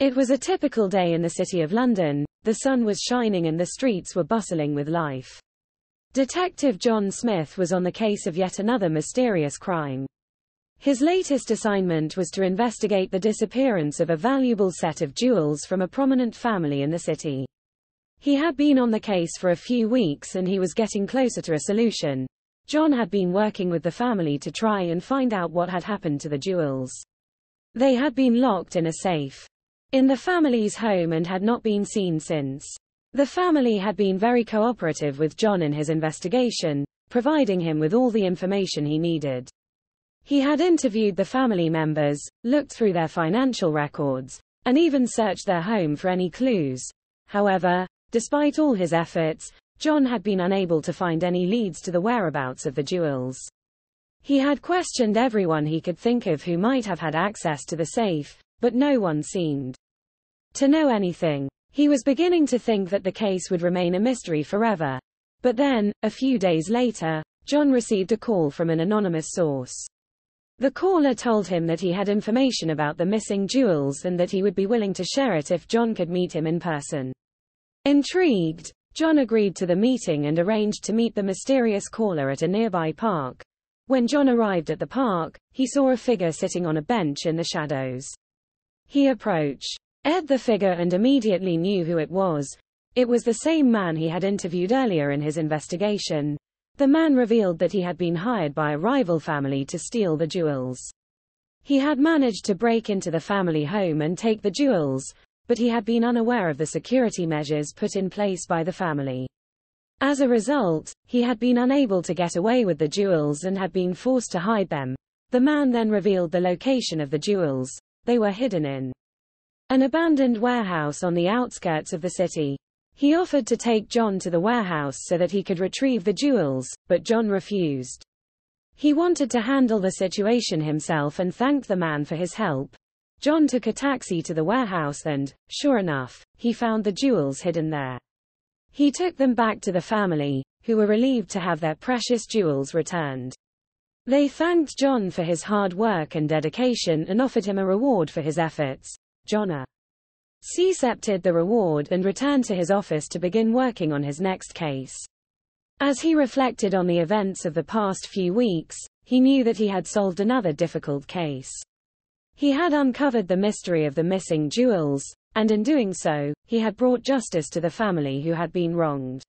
It was a typical day in the City of London, the sun was shining and the streets were bustling with life. Detective John Smith was on the case of yet another mysterious crime. His latest assignment was to investigate the disappearance of a valuable set of jewels from a prominent family in the city. He had been on the case for a few weeks and he was getting closer to a solution. John had been working with the family to try and find out what had happened to the jewels. They had been locked in a safe in the family's home and had not been seen since. The family had been very cooperative with John in his investigation, providing him with all the information he needed. He had interviewed the family members, looked through their financial records, and even searched their home for any clues. However, despite all his efforts, John had been unable to find any leads to the whereabouts of the jewels. He had questioned everyone he could think of who might have had access to the safe, but no one seemed to know anything. He was beginning to think that the case would remain a mystery forever. But then, a few days later, John received a call from an anonymous source. The caller told him that he had information about the missing jewels and that he would be willing to share it if John could meet him in person. Intrigued, John agreed to the meeting and arranged to meet the mysterious caller at a nearby park. When John arrived at the park, he saw a figure sitting on a bench in the shadows. He approached Ed the figure and immediately knew who it was. It was the same man he had interviewed earlier in his investigation. The man revealed that he had been hired by a rival family to steal the jewels. He had managed to break into the family home and take the jewels, but he had been unaware of the security measures put in place by the family. As a result, he had been unable to get away with the jewels and had been forced to hide them. The man then revealed the location of the jewels. They were hidden in an abandoned warehouse on the outskirts of the city. He offered to take John to the warehouse so that he could retrieve the jewels, but John refused. He wanted to handle the situation himself and thanked the man for his help. John took a taxi to the warehouse and, sure enough, he found the jewels hidden there. He took them back to the family, who were relieved to have their precious jewels returned. They thanked John for his hard work and dedication and offered him a reward for his efforts. John accepted the reward and returned to his office to begin working on his next case. As he reflected on the events of the past few weeks, he knew that he had solved another difficult case. He had uncovered the mystery of the missing jewels, and in doing so, he had brought justice to the family who had been wronged.